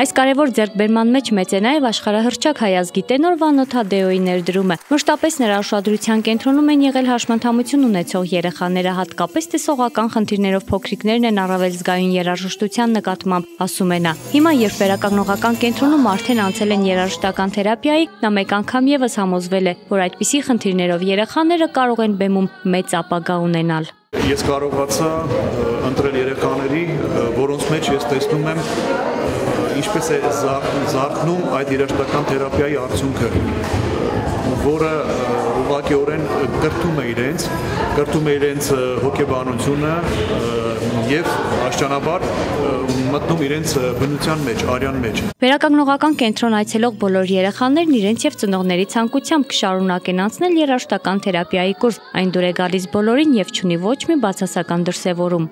Այս կարևոր ձեռքբերման մեջ մեծ է նաև աշխարհահռչակ հայազգի տենոր Վանո Թադեոյի ներդրումը։ Մշտապես նրա ուշադրության կենտրոնում են եղել հաշմանդամություն ունեցող երեխաները, հատկապես տեսողական խնդիրներով փոքրիկներն են առավել զգայուն երաժշտության նկատմամբ, ասում է նա։ Հիմա երբ վերականգնողական կենտրոնում արդեն անցել են երաժշտական թերապիայի, նա մեկ անգամ եւս համոզվել է, որ այդպիսի խնդիրներով երեխաները կարող են բեմում մեծ ապագա ունենալ։ Ես կարողացա ընտրել երեխաների, որոնց մեջ ես տեսնում եմ ինչպես է զարթնում այդ երաշտական թերապիայի արդյունքը, որը ուղղակիորեն կրթում է իրենց, կրթում է իրենց հոգեբանությունը եւ աշճանաբար մտնում իրենց բնության մեջ, արյան մեջ։ Վերականգնողական կենտրոն այցելող բոլոր երեխաներն իրենց եւ ծնողների ցանկությամբ կշարունակեն անցնել երաշտական թերապիայի կուրս։ Այն դուր է գալիս բոլորին եւ ունի ոչ մի բացասական դրսեւորում։